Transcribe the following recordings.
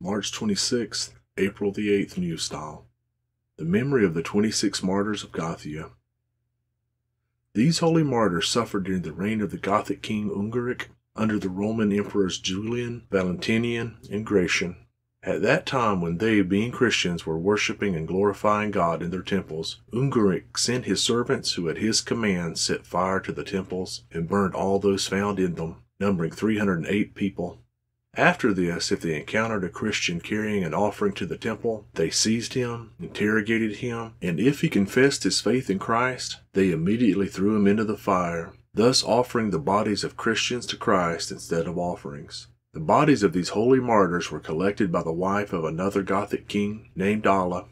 March 26th, April the 8th, New Style. The memory of the 26 martyrs of Gothia. These holy martyrs suffered during the reign of the Gothic king Ungeric under the Roman emperors Julian, Valentinian, and Gratian. At that time, when they, being Christians, were worshipping and glorifying God in their temples, Ungeric sent his servants, who at his command set fire to the temples and burned all those found in them, numbering 308 people. After this, if they encountered a Christian carrying an offering to the temple, they seized him, interrogated him, and if he confessed his faith in Christ, they immediately threw him into the fire, thus offering the bodies of Christians to Christ instead of offerings. The bodies of these holy martyrs were collected by the wife of another Gothic king named Alla,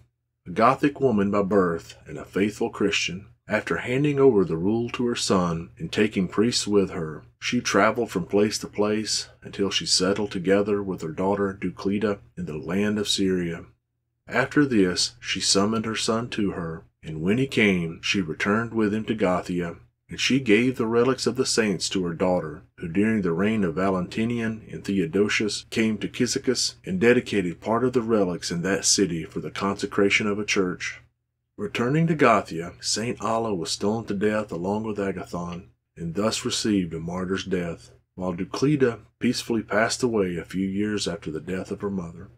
a Gothic woman by birth and a faithful Christian. After handing over the rule to her son and taking priests with her, she traveled from place to place until she settled together with her daughter Duclida in the land of Syria. After this, she summoned her son to her, and when he came, she returned with him to Gothia, and she gave the relics of the saints to her daughter, who during the reign of Valentinian and Theodosius came to Cyzicus and dedicated part of the relics in that city for the consecration of a church. Returning to Gothia, St. Alla was stoned to death along with Agathon, and thus received a martyr's death, while Duclida peacefully passed away a few years after the death of her mother.